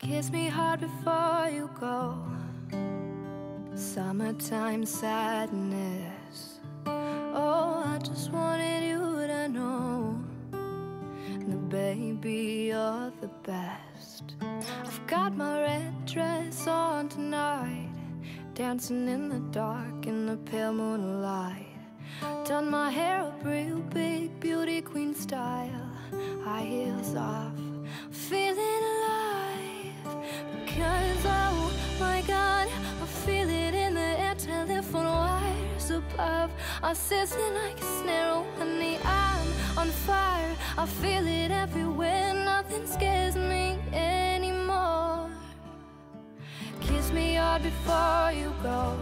Kiss me hard before you go. Summertime sadness. Oh, I just wanted you to know The baby, you're the best. I've got my red dress on tonight, dancing in the dark in the pale moonlight. Done my hair up real big, above are sizzling like a snare. Oh honey, I'm on fire. I feel it everywhere, nothing scares me anymore. Kiss me hard before you go.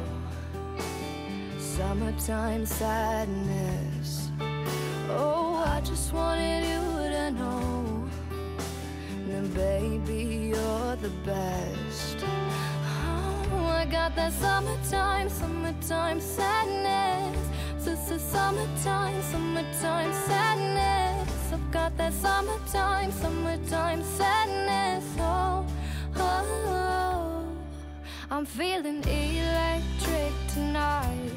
Summertime sadness. Oh, I just wanted you to know that, baby, you're the best. Oh, I got that summertime, summertime sadness. Summertime, summertime sadness. I've got that summertime, summertime sadness. Oh, oh, oh. I'm feeling electric tonight.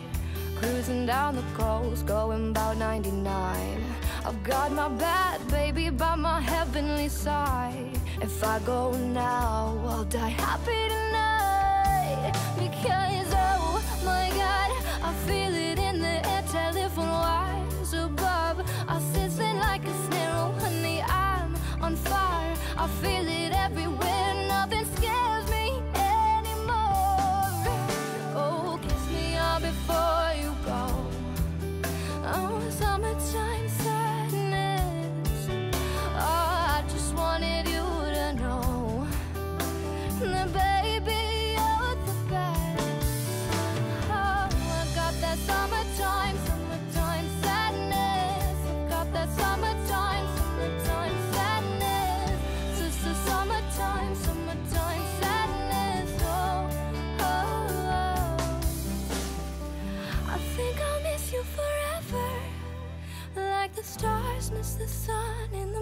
Cruising down the coast, going about 99. I've got my bad baby by my heavenly side. If I go now, I'll die happy tonight. Because, oh my god, I feel think I'll miss you forever. Like the stars miss the sun in the